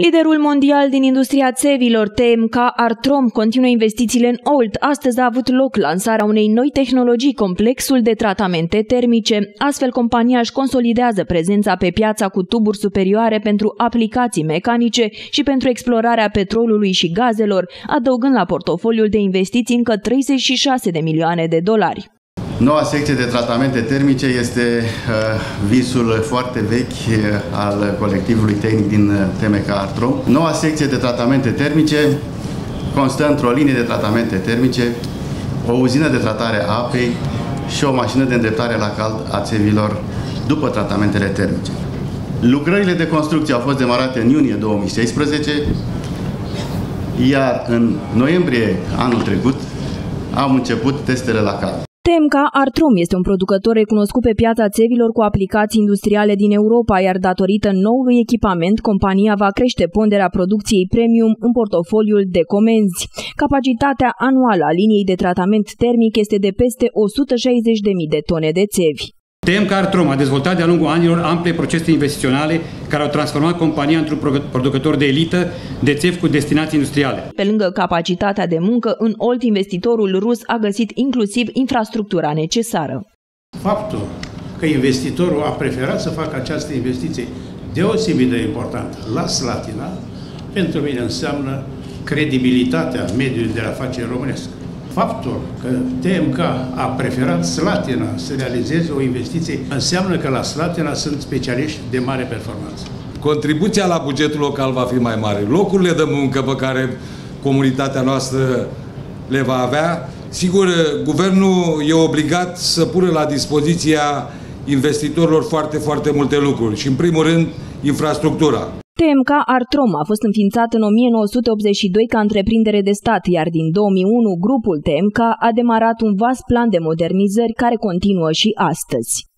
Liderul mondial din industria țevilor, TMK Artrom, continuă investițiile în Olt. Astăzi a avut loc lansarea unei noi tehnologii, complexul de tratamente termice. Astfel, compania își consolidează prezența pe piața cu tuburi superioare pentru aplicații mecanice și pentru explorarea petrolului și gazelor, adăugând la portofoliul de investiții încă 36 de milioane de dolari. Noua secție de tratamente termice este uh, visul foarte vechi uh, al colectivului tehnic din uh, TMK Artro. Noua secție de tratamente termice constă într-o linie de tratamente termice, o uzină de tratare a apei și o mașină de îndreptare la cald a țevilor după tratamentele termice. Lucrările de construcție au fost demarate în iunie 2016, iar în noiembrie anul trecut am început testele la cald. TMK Artrom este un producător recunoscut pe piața țevilor cu aplicații industriale din Europa, iar datorită noului echipament, compania va crește ponderea producției premium în portofoliul de comenzi. Capacitatea anuală a liniei de tratament termic este de peste 160.000 de tone de țevi. TM Cartrom a dezvoltat de-a lungul anilor ample procese investiționale care au transformat compania într-un producător de elită de țevi cu destinații industriale. Pe lângă capacitatea de muncă, în Olt investitorul rus a găsit inclusiv infrastructura necesară. Faptul că investitorul a preferat să facă această investiție deosebit de importantă la Slatina, pentru mine înseamnă credibilitatea mediului de afaceri românesc faptul că TMK a preferat Slatina să realizeze o investiție înseamnă că la Slatina sunt specialiști de mare performanță. Contribuția la bugetul local va fi mai mare. Locurile de muncă pe care comunitatea noastră le va avea, sigur, guvernul e obligat să pună la dispoziția investitorilor foarte, foarte multe lucruri și, în primul rând, infrastructura. TMK Artrom a fost înființat în 1982 ca întreprindere de stat, iar din 2001 grupul TMK a demarat un vast plan de modernizări care continuă și astăzi.